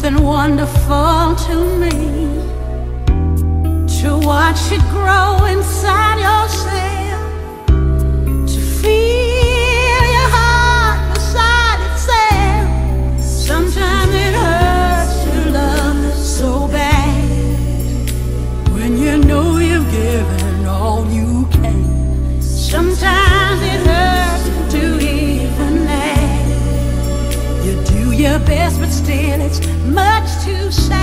something wonderful to me to watch it grow inside yourself. still it's much too sad.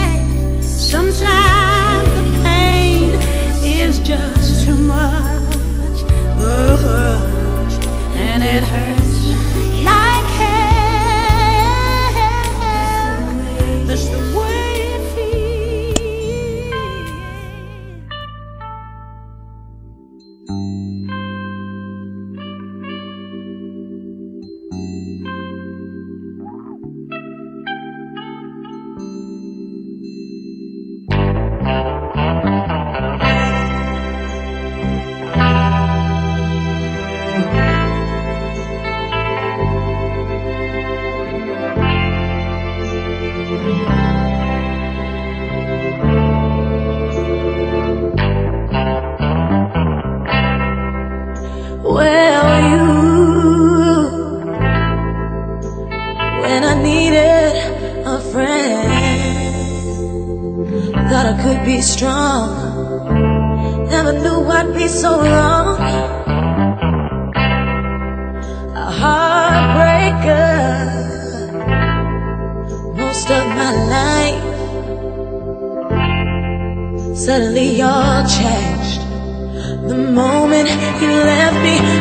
thought I could be strong. Never knew I'd be so wrong. A heartbreaker. Most of my life Suddenly all changed. The moment you left me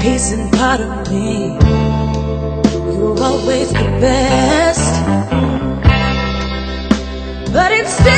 Peace and part of me. You're always the best, but it's.